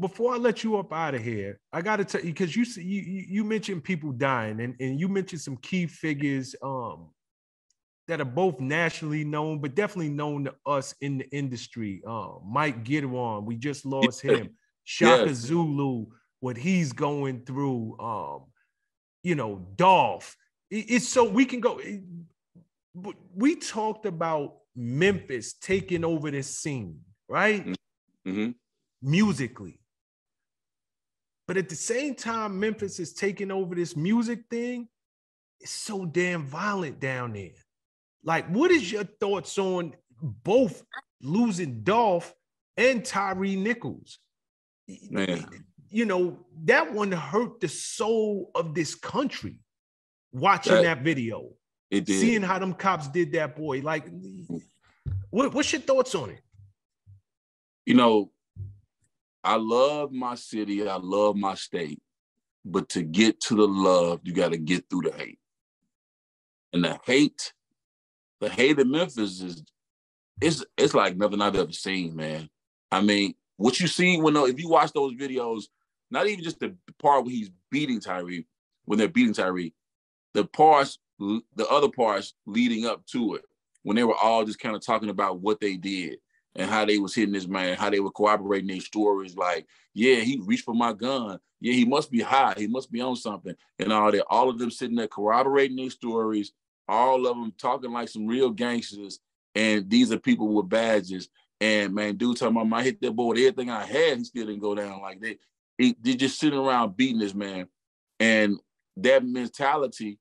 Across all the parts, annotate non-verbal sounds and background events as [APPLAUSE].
before I let you up out of here, I got to tell you because you, you you mentioned people dying, and, and you mentioned some key figures um, that are both nationally known, but definitely known to us in the industry. Uh, Mike Gideon, we just lost him. [LAUGHS] Shaka yes. Zulu, what he's going through. Um, you know, Dolph. It's so we can go. We talked about Memphis taking over this scene, right? Mm-hmm. Musically. But at the same time, Memphis is taking over this music thing. It's so damn violent down there. Like, what is your thoughts on both losing Dolph and Tyre Nichols? Man. You know, that one hurt the soul of this country watching that, that video. It did. Seeing how them cops did that boy. Like, what, what's your thoughts on it? You know, I love my city, I love my state, but to get to the love, you got to get through the hate. And the hate, the hate in Memphis is it's it's like nothing I've ever seen, man. I mean, what you see when if you watch those videos, not even just the part where he's beating Tyre, when they're beating Tyre, the parts, the other parts leading up to it, when they were all just kind of talking about what they did and how they was hitting this man, how they were corroborating their stories. Like, yeah, he reached for my gun. Yeah, he must be high. He must be on something. And all that. All of them sitting there corroborating their stories. All of them talking like some real gangsters. And these are people with badges. And man, dude talking about I hit that boy with everything I had. He still didn't go down like that. They, they just sitting around beating this man. And that mentality,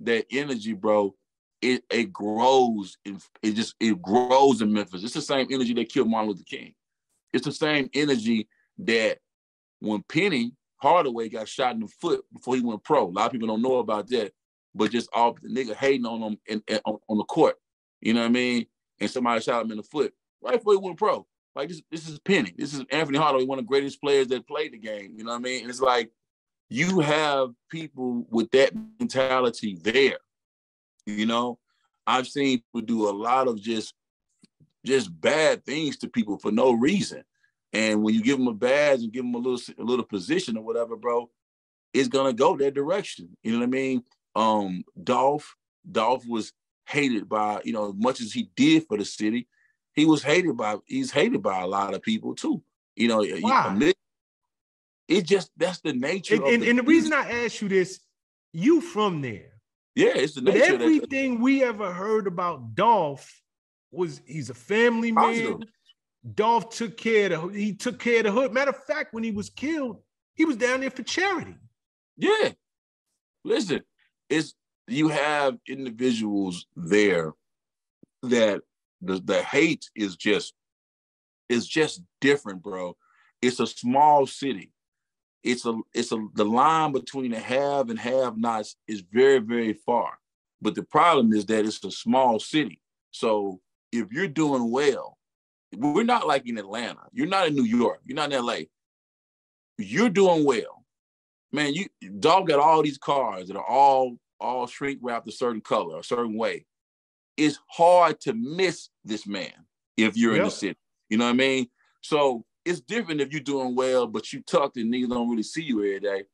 that energy, bro, it it grows in it just it grows in Memphis. It's the same energy that killed Martin Luther King. It's the same energy that when Penny Hardaway got shot in the foot before he went pro. A lot of people don't know about that, but just all the nigga hating on him in, in, on, on, the court. You know what I mean? And somebody shot him in the foot right before he went pro. Like this, this is Penny. This is Anthony Hardaway, one of the greatest players that played the game. You know what I mean? And it's like you have people with that mentality there you know, I've seen people do a lot of just just bad things to people for no reason. And when you give them a badge and give them a little a little position or whatever, bro, it's gonna go that direction. You know what I mean? Um, Dolph, Dolph was hated by, you know, as much as he did for the city, he was hated by he's hated by a lot of people too. You know, Why? it just that's the nature. And, and, the, and the reason I ask you this, you from there. Yeah, it's the but everything we ever heard about Dolph was he's a family man. Dolph took care of the he took care of the hood. Matter of fact, when he was killed, he was down there for charity. Yeah. Listen, it's you have individuals there that the, the hate is just is just different, bro. It's a small city it's a it's a the line between the have and have nots is very very far. But the problem is that it's a small city. So if you're doing well we're not like in atlanta. You're not in new york. You're not in la you're doing well. Man you dog got all these cars that are all all shrink wrapped a certain color a certain way. It's hard to miss this man if you're yep. in the city. You know what i mean? So it's different if you're doing well, but you tucked and niggas don't really see you every day.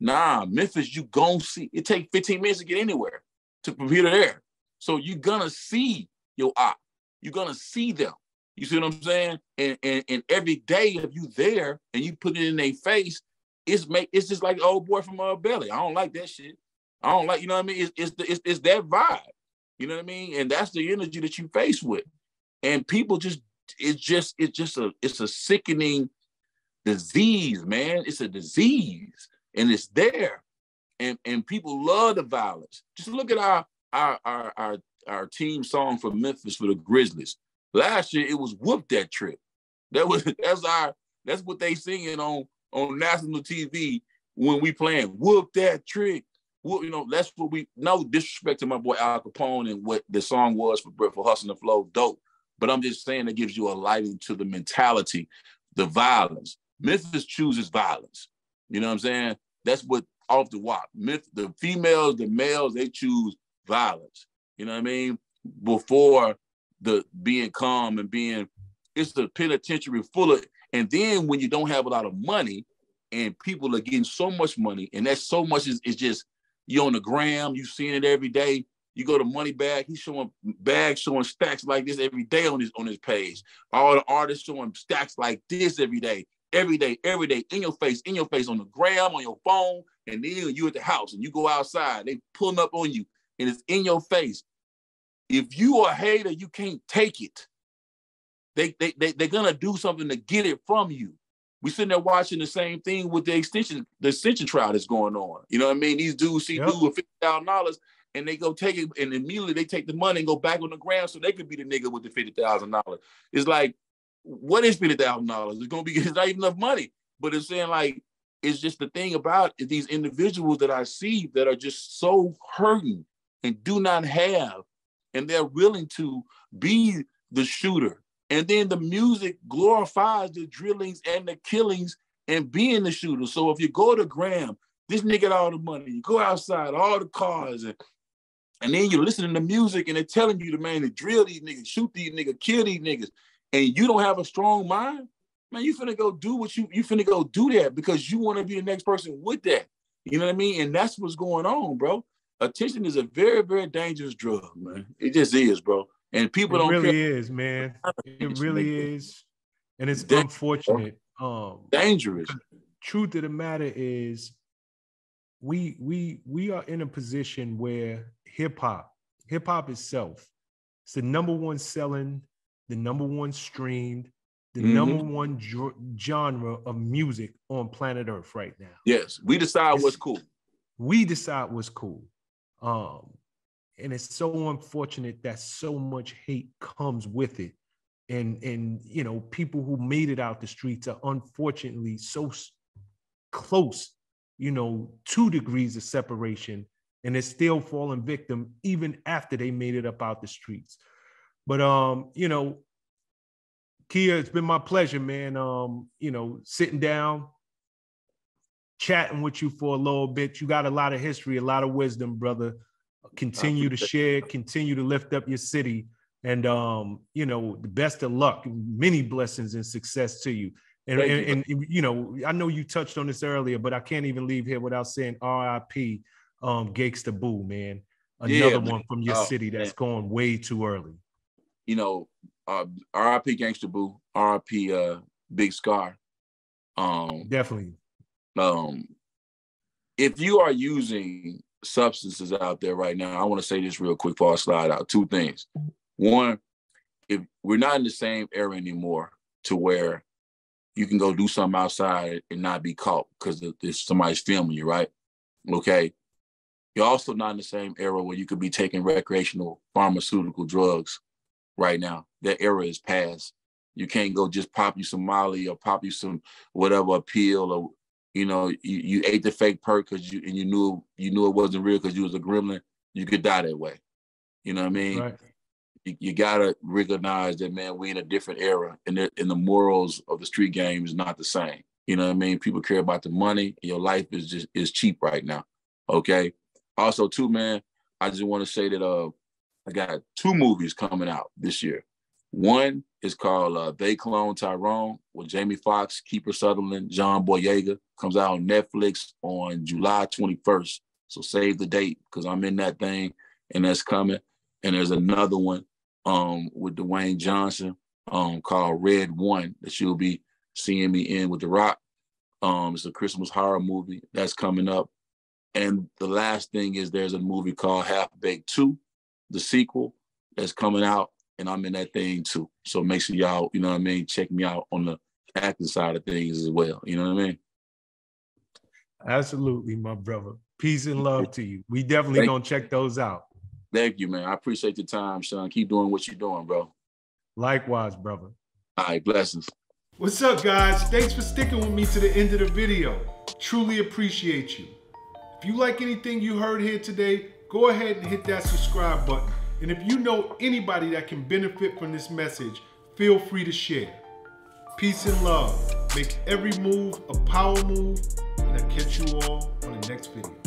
Nah, Memphis, you gon' see. It take 15 minutes to get anywhere to from here to there. So you're gonna see your op. You're gonna see them. You see what I'm saying? And and, and every day if you there and you put it in their face, it's make it's just like old boy from uh, Belly. I don't like that shit. I don't like, you know what I mean? It's it's, the, it's it's that vibe. You know what I mean? And that's the energy that you face with. And people just it's just it's just a it's a sickening disease, man. It's a disease, and it's there, and and people love the violence. Just look at our our our our, our team song for Memphis for the Grizzlies. Last year it was "Whoop That Trick." That was [LAUGHS] that's our that's what they singing on on national TV when we playing "Whoop That Trick." Whoop, you know that's what we. No disrespect to my boy Al Capone and what the song was for for Hustle the Flow, dope. But I'm just saying it gives you a lighting to the mentality, the violence. Memphis chooses violence. You know what I'm saying? That's what off the walk. Myth, the females, the males, they choose violence. You know what I mean? Before the being calm and being, it's the penitentiary full of, And then when you don't have a lot of money and people are getting so much money, and that so much is, is just you on the gram, you seeing it every day. You go to Moneybagg, he's showing bags showing stacks like this every day on his on his page. All the artists showing stacks like this every day, every day, every day, in your face, in your face, on the gram, on your phone, and then you at the house and you go outside, they pulling up on you, and it's in your face. If you are a hater, you can't take it. They, they, they, they're gonna do something to get it from you. We sitting there watching the same thing with the extension, the extension trial that's going on. You know what I mean? These dudes see yep. dude with fifty thousand dollars and they go take it, and immediately they take the money and go back on the ground so they could be the nigga with the fifty thousand dollars. It's like, what is fifty thousand dollars? It's gonna be [LAUGHS] it's not even enough money. But it's saying like it's just the thing about these individuals that I see that are just so hurting and do not have, and they're willing to be the shooter. And then the music glorifies the drillings and the killings and being the shooter. So if you go to Graham, this nigga got all the money. You go outside, all the cars, and and then you're listening to music and they're telling you to man to drill these niggas, shoot these niggas, kill these niggas, and you don't have a strong mind, man, you finna go do what you you finna go do that because you want to be the next person with that. You know what I mean? And that's what's going on, bro. Attention is a very, very dangerous drug, man. It just is, bro. And people it don't really care. is, man. It really is. And it's unfortunate. Um dangerous. Truth of the matter is we we we are in a position where hip hop, hip hop itself, it's the number one selling, the number one streamed, the mm-hmm. number one genre of music on planet Earth right now. Yes, we decide it's, what's cool. We decide what's cool. Um, and it's so unfortunate that so much hate comes with it. And and you know, people who made it out the streets are unfortunately so close you know, two degrees of separation and it's still falling victim even after they made it up out the streets. But um, you know, Kia, it's been my pleasure, man. Um, you know, sitting down, chatting with you for a little bit. You got a lot of history, a lot of wisdom, brother. Continue to share, continue to lift up your city. And um, you know, the best of luck, many blessings and success to you. And, and, and, you know, I know you touched on this earlier, but I can't even leave here without saying RIP um Gangsta Boo, man. Another yeah, one from your oh, city that's man. going way too early. You know, uh RIP Gangsta Boo, RIP uh Big Scarr. Um definitely. Um if you are using substances out there right now, I want to say this real quick before I slide out. Two things. One, if we're not in the same era anymore to where you can go do something outside and not be caught because somebody's filming you, right? Okay. You're also not in the same era where you could be taking recreational pharmaceutical drugs right now. That era is past. You can't go just pop you some Molly or pop you some whatever pill or you know you, you ate the fake perk because you and you knew you knew it wasn't real because you was a gremlin. You could die that way. You know what I mean? Right you, gotta recognize that man, we in a different era, and the, and the morals of the street game is not the same. You know what I mean? People care about the money. your life is just is cheap right now. Okay. Also, too, man, I just want to say that uh, I got two movies coming out this year. One is called uh, They Clone Tyrone with Jamie Foxx, Kiefer Sutherland, John Boyega. Comes out on Netflix on July 21st. So save the date because I'm in that thing and that's coming. And there's another one um, with Dwayne Johnson um, called Red One that you'll be seeing me in with The Rock. Um, it's a Christmas horror movie that's coming up. And the last thing is there's a movie called Half Baked 2, the sequel that's coming out, and I'm in that thing too. So make sure y'all, you know what I mean, check me out on the acting side of things as well. You know what I mean? Absolutely, my brother. Peace and love [LAUGHS] to you. We definitely Thank gonna check those out. Thank you, man. I appreciate the time, Shawn. Keep doing what you're doing, bro. Likewise, brother. All right, blessings. What's up, guys? Thanks for sticking with me to the end of the video. Truly appreciate you. If you like anything you heard here today, go ahead and hit that subscribe button. And if you know anybody that can benefit from this message, feel free to share. Peace and love. Make every move a power move. And I'll catch you all on the next video.